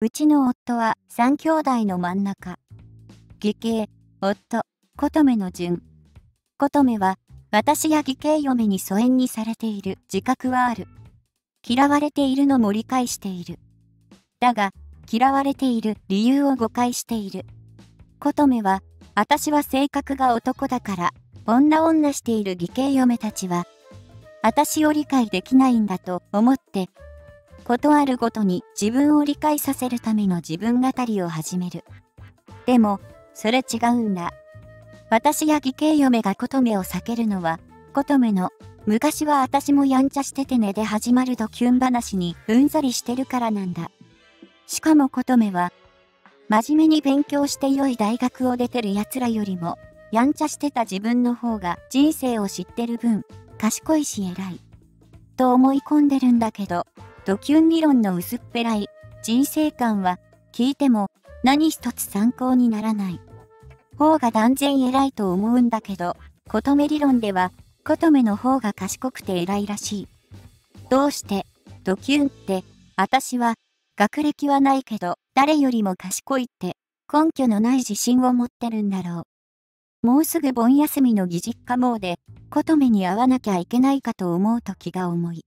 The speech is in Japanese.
うちの夫は三兄弟の真ん中。義兄、夫、琴女の順。琴女は、私や義兄嫁に疎遠にされている自覚はある。嫌われているのも理解している。だが、嫌われている理由を誤解している。琴女は、私は性格が男だから、女女している義兄嫁たちは、私を理解できないんだと思って、ことあるごとに自分を理解させるための自分語りを始める。でも、それ違うんだ。私や義兄嫁が琴女を避けるのは、琴女の、昔は私もやんちゃしててねで始まるドキュン話にうんざりしてるからなんだ。しかも琴女は、真面目に勉強して良い大学を出てる奴らよりも、やんちゃしてた自分の方が人生を知ってる分、賢いし偉い。と思い込んでるんだけど、ドキュン理論の薄っぺらい人生観は聞いても何一つ参考にならない。方が断然偉いと思うんだけど、琴目理論では琴目の方が賢くて偉いらしい。どうしてドキュンって私は学歴はないけど誰よりも賢いって根拠のない自信を持ってるんだろう。もうすぐ盆休みの義実家詣で、琴目に会わなきゃいけないかと思うと気が重い。